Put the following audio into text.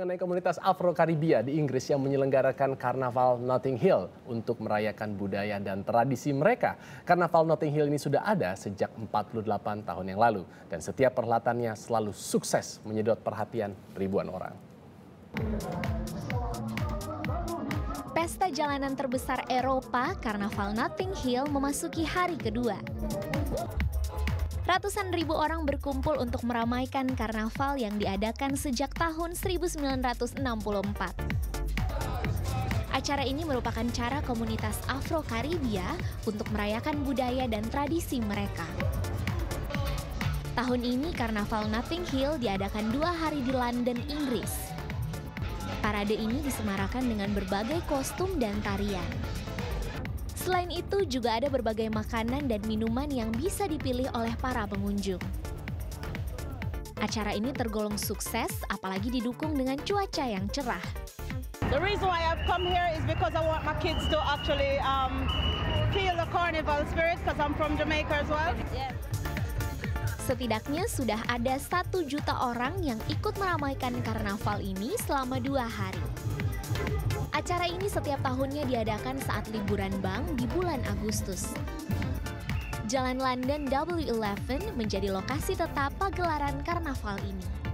mengenai komunitas Afro Karibia di Inggris yang menyelenggarakan Karnaval Notting Hill untuk merayakan budaya dan tradisi mereka. Karnaval Notting Hill ini sudah ada sejak 48 tahun yang lalu dan setiap perlatannya selalu sukses menyedot perhatian ribuan orang. Pesta jalanan terbesar Eropa, Karnaval Notting Hill memasuki hari kedua. Ratusan ribu orang berkumpul untuk meramaikan karnaval yang diadakan sejak tahun 1964. Acara ini merupakan cara komunitas Afro Karibia untuk merayakan budaya dan tradisi mereka. Tahun ini Karnaval Notting Hill diadakan dua hari di London, Inggris. Parade ini disemarakan dengan berbagai kostum dan tarian. Selain itu juga ada berbagai makanan dan minuman yang bisa dipilih oleh para pengunjung. Acara ini tergolong sukses apalagi didukung dengan cuaca yang cerah. The reason why I've come here is because I want my kids to actually um, feel the carnival spirit because I'm from Jamaica as well. Yeah. Setidaknya sudah ada satu juta orang yang ikut meramaikan karnaval ini selama dua hari. Acara ini setiap tahunnya diadakan saat liburan bank di bulan Agustus. Jalan London W11 menjadi lokasi tetap pagelaran karnaval ini.